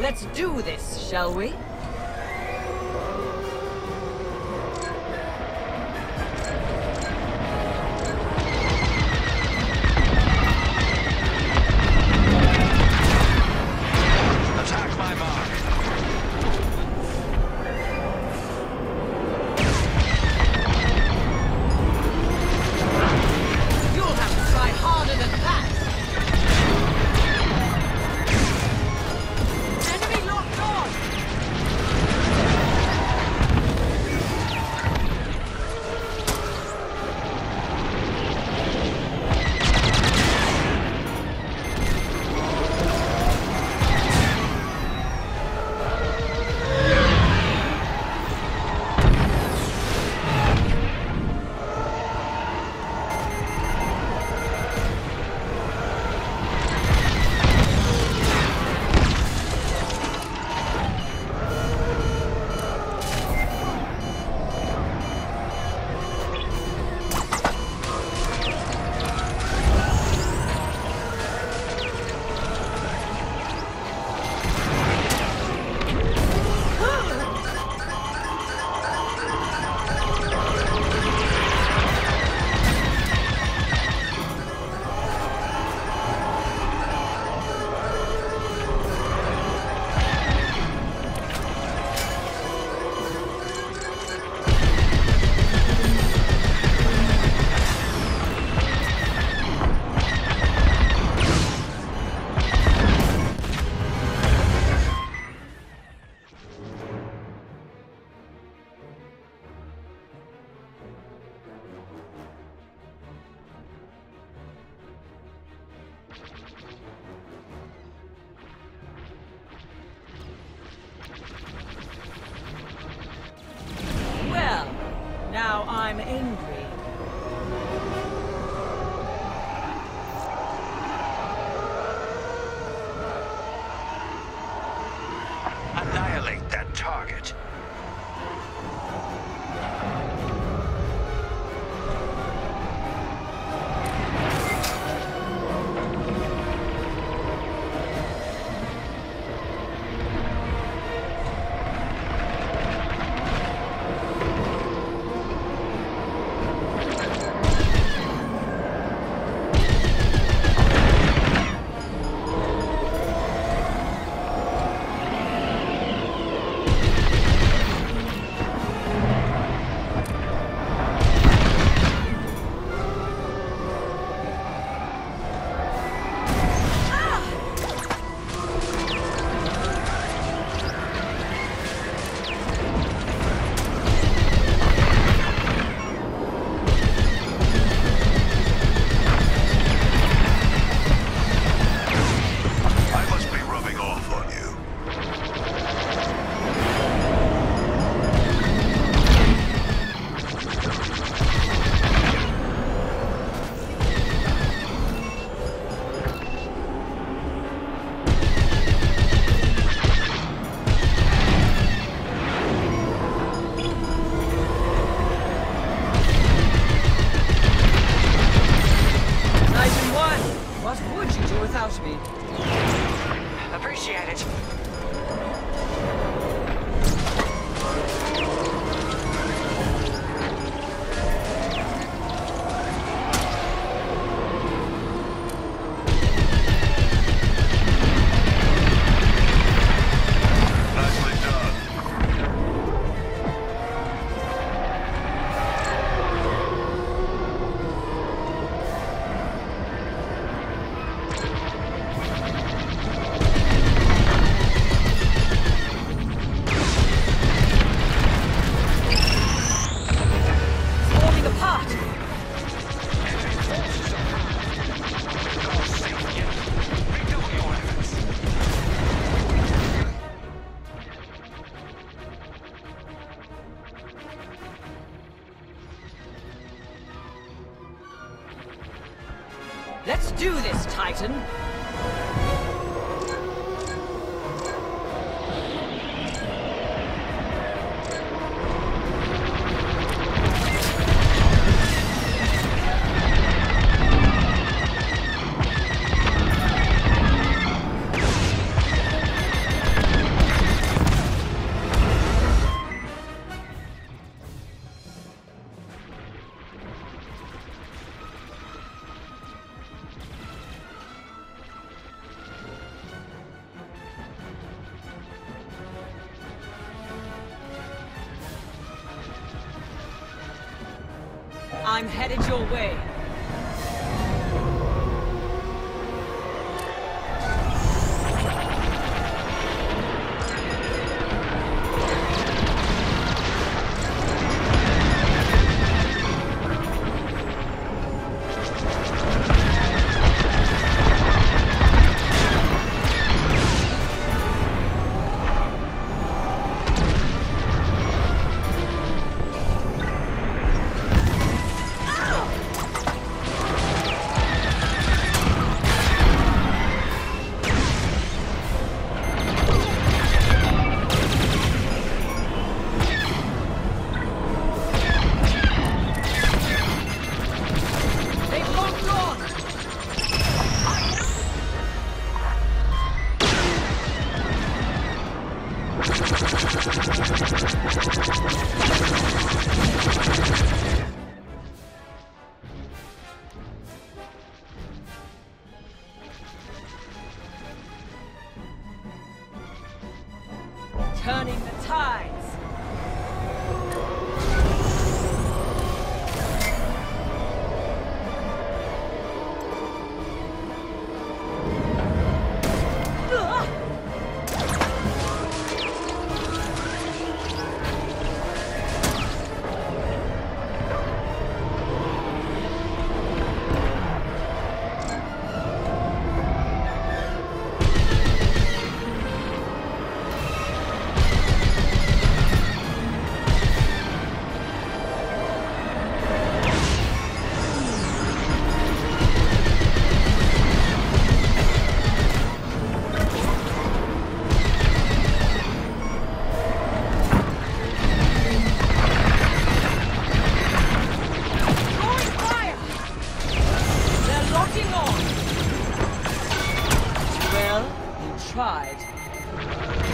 Let's do this, shall we? Appreciate it. Let's do this, Titan! I'm headed your way. Turning the tides! You